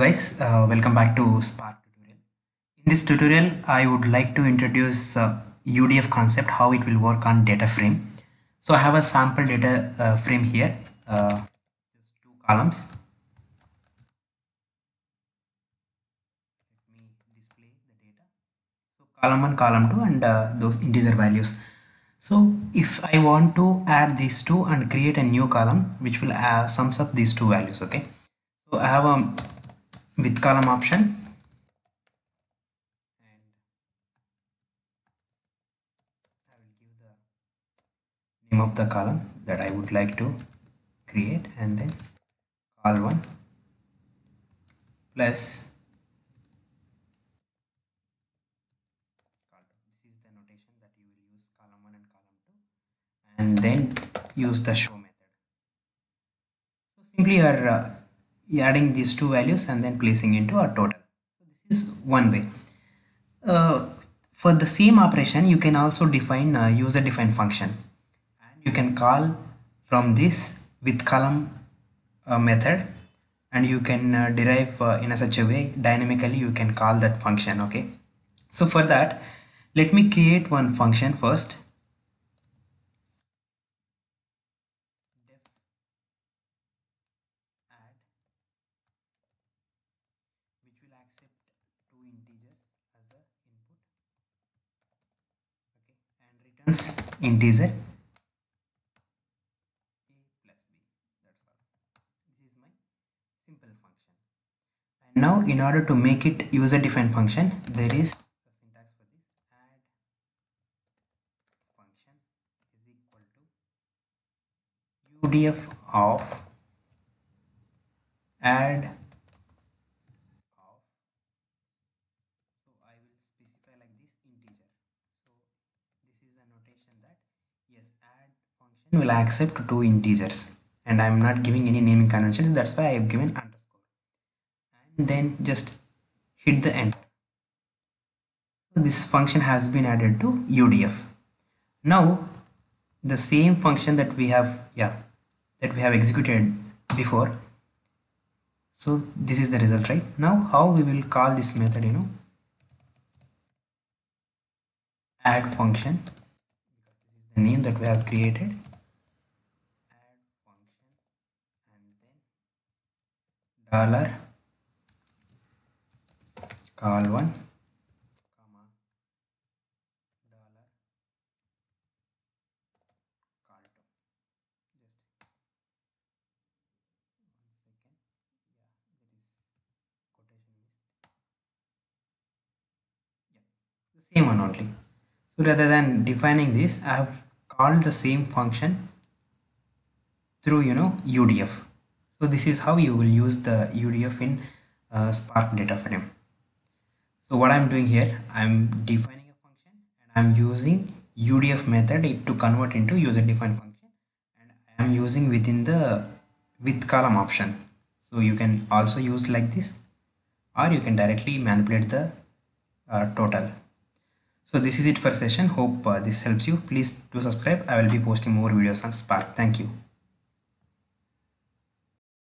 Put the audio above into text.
guys, uh, welcome back to Spark tutorial. In this tutorial, I would like to introduce uh, UDF concept, how it will work on data frame. So I have a sample data uh, frame here, uh, just two columns. Let me display the data. So column 1, column 2 and uh, those integer values. So if I want to add these two and create a new column which will uh, sums up these two values, okay. So I have a with column option. And I will give the name of the column that I would like to create and then call one plus this is the notation that you will use column 1 and column 2 and then use the show method. So simply you are uh, adding these two values and then placing into a total. This is one way. Uh, for the same operation, you can also define a user defined function and you can call from this with column uh, method and you can uh, derive uh, in a such a way dynamically you can call that function okay so for that let me create one function first which will accept two integers as a input okay and returns integer a plus b. That's all. This is my simple function. And now in order to make it user defined function there is a syntax for this. Add function is equal to udf of add so I will specify like this integer so this is a notation that yes add function will accept two integers and I'm not giving any naming conventions that's why I have given underscore. And then just hit the enter this function has been added to UDF now the same function that we have yeah that we have executed before. So this is the result right? Now how we will call this method you know? Add function because this is the name that we have created add function and then dollar call one comma dollar call two just one second yeah there is quotation yeah the same one only so rather than defining this i have called the same function through you know udf so this is how you will use the udf in uh, spark data frame. So what i'm doing here i'm defining a function and i'm using udf method to convert into user defined function. And i am using within the with column option. So you can also use like this or you can directly manipulate the uh, total so this is it for session. Hope uh, this helps you. Please do subscribe. I will be posting more videos on spark. Thank you